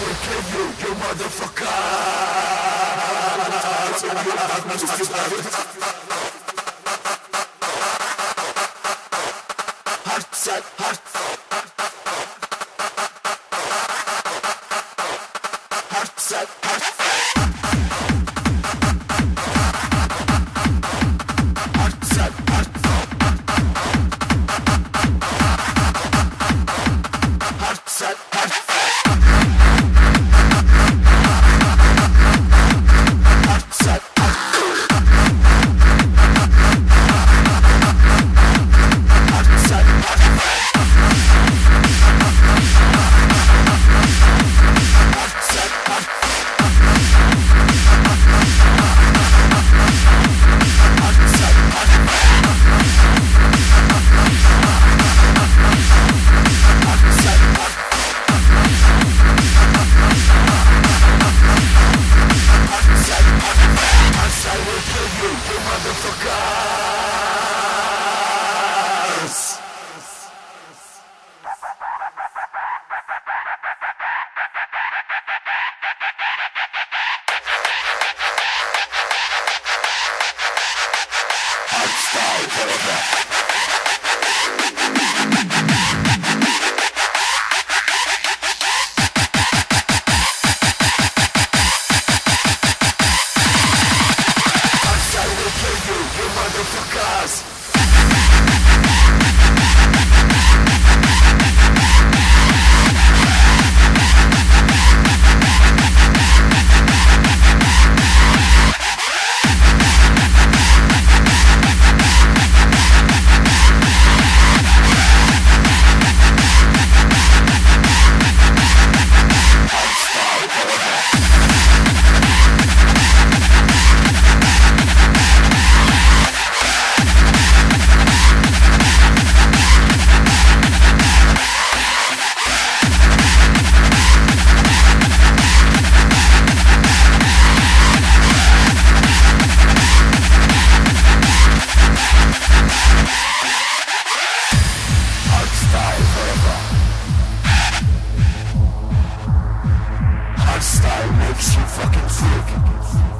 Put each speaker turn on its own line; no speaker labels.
will kill you, you motherfucker. Heart set, heart. Heart set, heart. forgot Hardstyle makes you fucking sick.